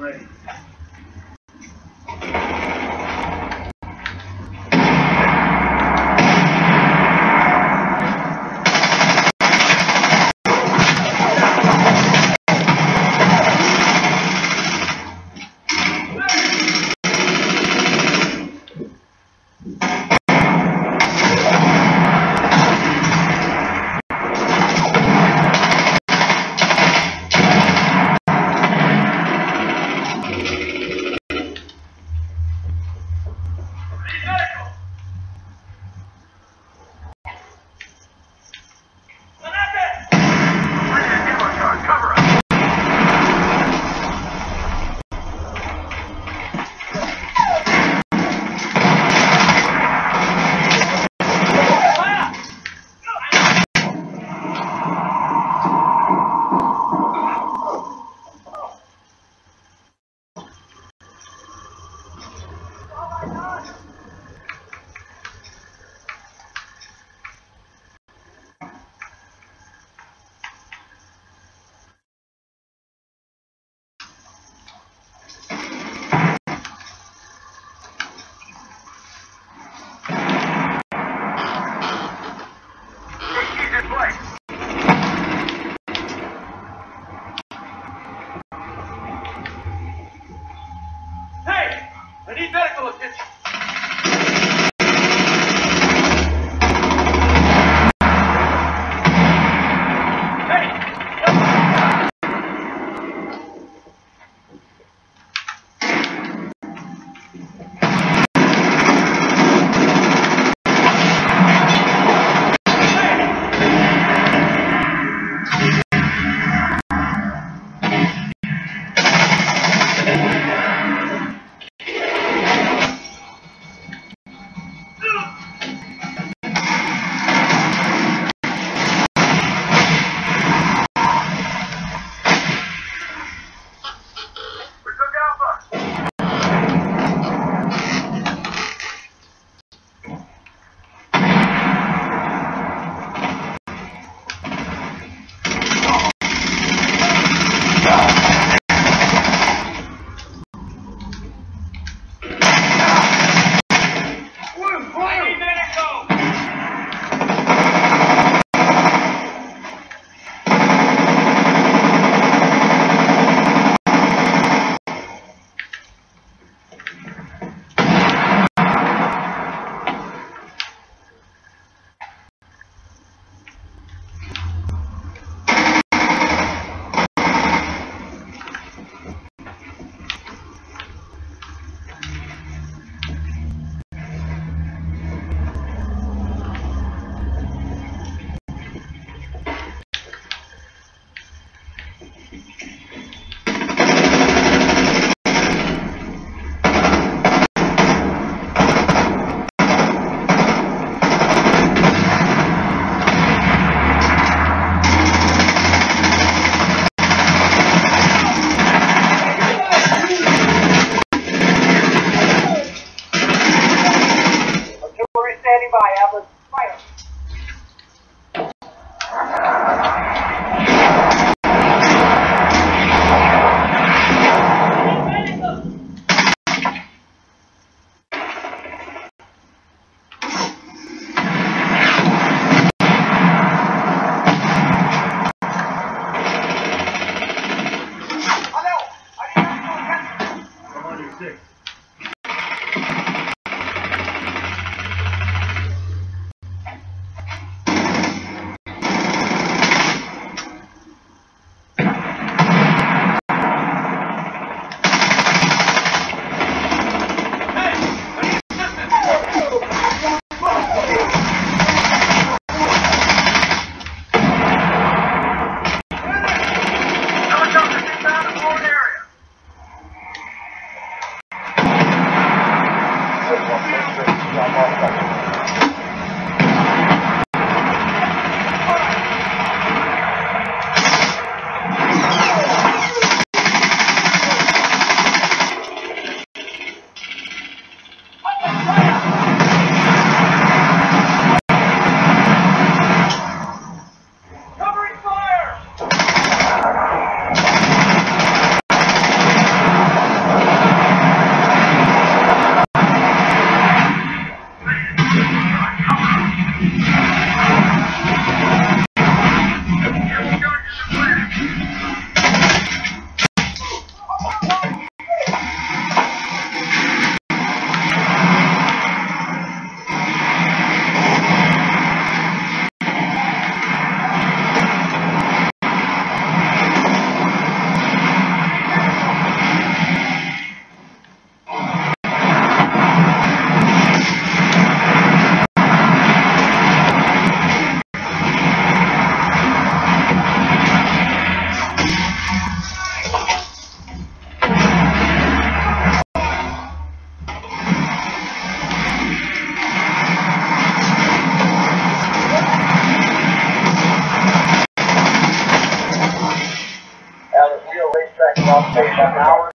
ready. sticks. sensacional.